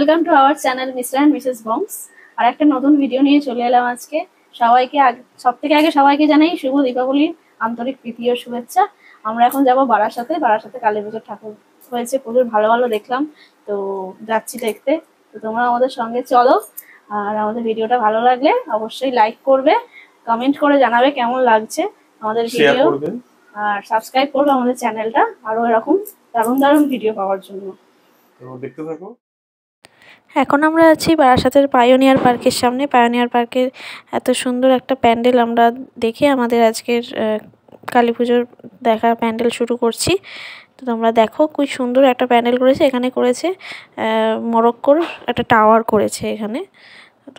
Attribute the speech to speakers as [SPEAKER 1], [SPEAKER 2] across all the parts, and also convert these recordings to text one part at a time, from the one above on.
[SPEAKER 1] Welcome to our channel mister and missus Bongs আর একটা নতুন video নিয়ে চলে এলাম আজকে। সবাইকে সব থেকে আগে সবাইকে জানাই শুভ দীপাবলির আন্তরিক প্রীতি ও শুভেচ্ছা। আমরা এখন যাব বারাসাতে। বারাসাতে কালী পুজোর ঠাকুর হয়েছে প্রচুর ভালো ভালো দেখলাম। তো যাচ্ছি দেখতে। তো তোমরা আমাদের সঙ্গে চলো। আর আমাদের ভিডিওটা ভালো লাগলে অবশ্যই লাইক করবে কমেন্ট করে জানাবে কেমন লাগছে আমাদের ভিডিও আর সাবস্ক্রাইব করবে আমাদের চ্যানেলটা আরও এরকম দারুণ দারুণ ভিডিও পাওয়ার জন্য।
[SPEAKER 2] তো দেখতে থাকো।
[SPEAKER 3] এখন আমরা আছি বারাসাতের পায়োনিয়ার পার্কের সামনে। পায়োনিয়ার পার্কের এত সুন্দর একটা প্যান্ডেল আমরা দেখে আমাদের আজকের কালী পুজোর দেখা প্যান্ডেল শুরু করছি। তো তোমরা দেখো খুব সুন্দর একটা প্যান্ডেল করেছে, এখানে করেছে মরক্কোর একটা টাওয়ার করেছে এখানে।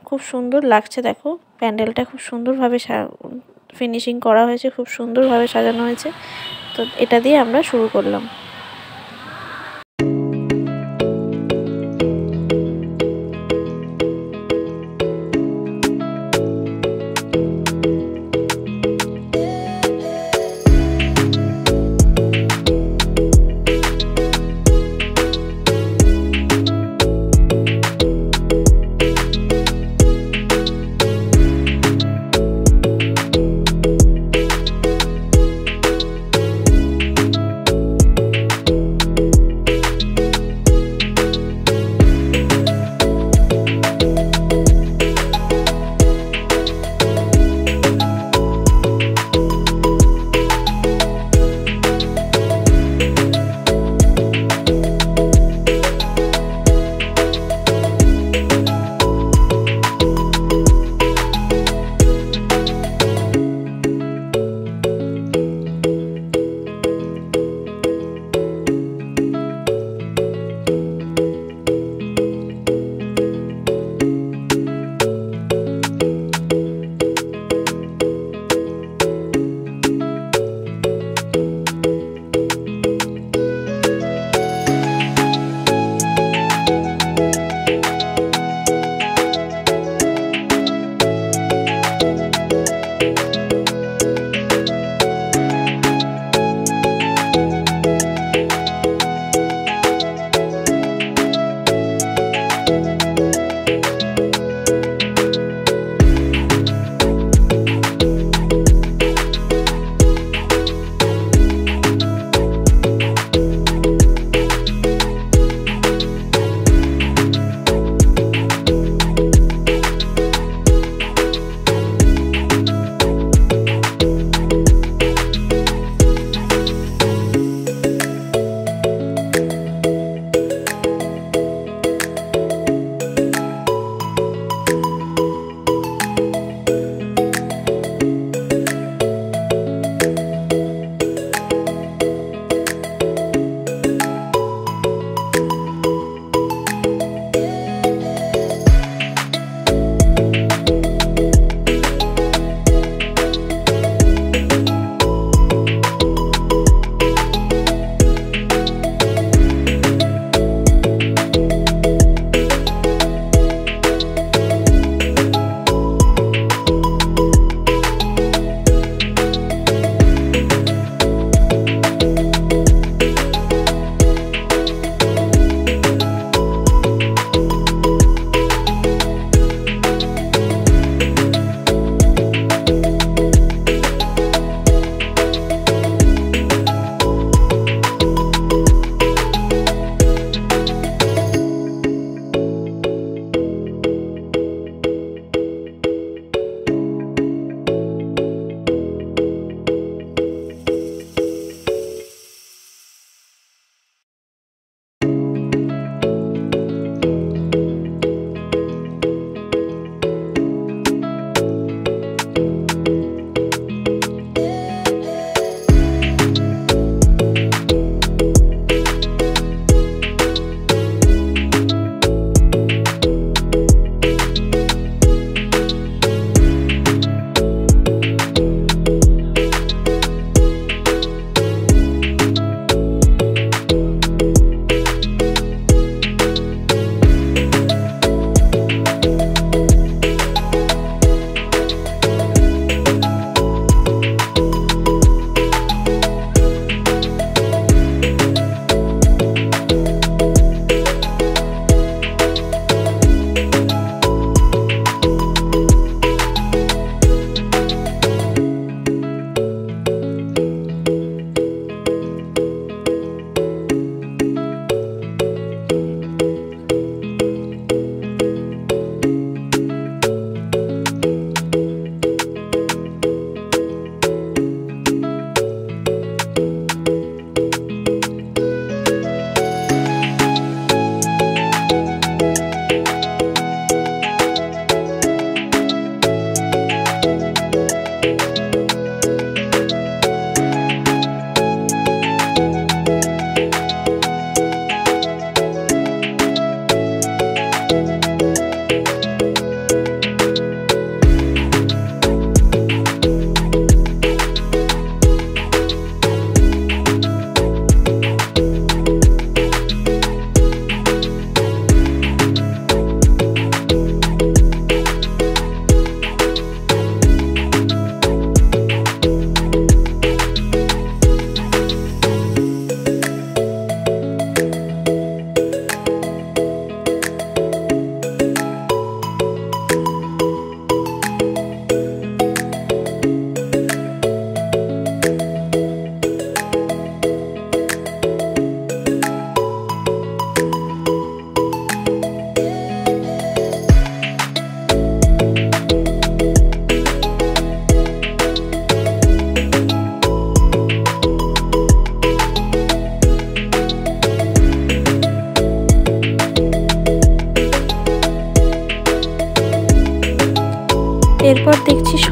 [SPEAKER 3] খুব সুন্দর লাগছে দেখো, প্যান্ডেলটা খুব সুন্দরভাবে ফিনিশিং করা হয়েছে, খুব সুন্দরভাবে সাজানো হয়েছে। তো এটা দিয়ে আমরা শুরু করলাম।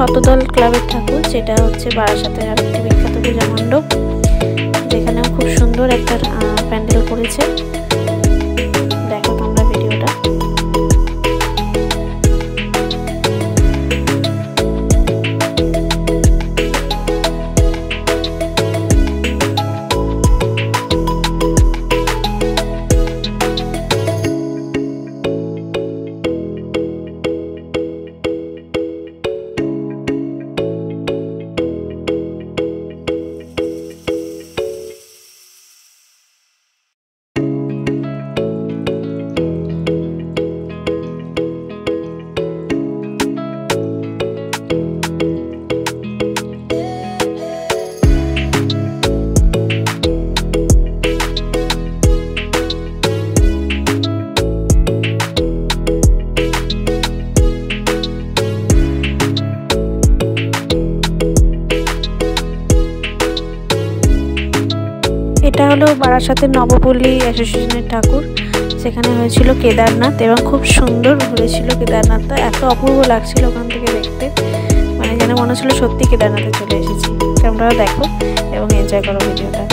[SPEAKER 3] শতদল ক্লাবের ঠাকুর, যেটা হচ্ছে বারাসাতের আরেকটি বিখ্যাত পূজা মণ্ডপ, যেখানেও খুব সুন্দর একটা প্যান্ডেল করেছে। বারাসাতের নবপল্লী অ্যাসোসিয়েশনের ঠাকুর। সেখানে হয়েছিল কেদারনাথ এবং খুব সুন্দর ঘুরেছিল কেদারনাথটা এত অপূর্ব লাগছিল ওখান থেকে দেখতে। মানে যেন মনে হচ্ছিল সত্যি কেদারনাথে চলে এসেছি। তোমরাও দেখো এবং এনজয় করো ভিডিওটা।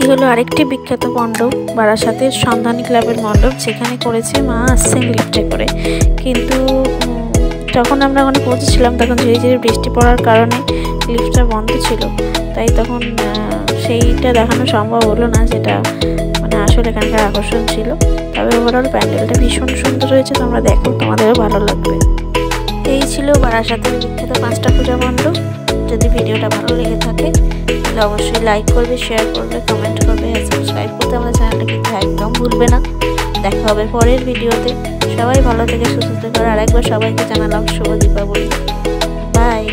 [SPEAKER 3] এটি হলো আরেকটি বিখ্যাত মণ্ডপ, বারাসাতের সন্ধানী ক্লাবের মণ্ডপ, যেখানে করেছে মা আসছেন লিফটে করে। কিন্তু যখন আমরা ওখানে পৌঁছেছিলাম, তখন ধীরে ধীরে বৃষ্টি পড়ার কারণে লিফটটা বন্ধ ছিল। তাই তখন সেইটা দেখানো সম্ভব হলো না, যেটা মানে আসলে এখানকার আকর্ষণ ছিল। তবে ওভারঅল প্যান্ডেলটা ভীষণ সুন্দর হয়েছে, তোমরা দেখো, তোমাদেরও ভালো লাগবে। এই ছিল বারাসাতের বিখ্যাত পাঁচটা পূজা মণ্ডপ। যদি ভিডিওটা ভালো লেগে থাকে তাহলে অবশ্যই লাইক করবে শেয়ার করবে কমেন্ট করবে আর সাবস্ক্রাইব করতে আমাদের চ্যানেলটা কিন্তু একদম ভুলবে না। দেখা হবে পরের ভিডিওতে সবাই ভালো থেকে সুস্থ থেকে আর একবার সবাইকে জানালাম শুভ দীপাবলি। বাই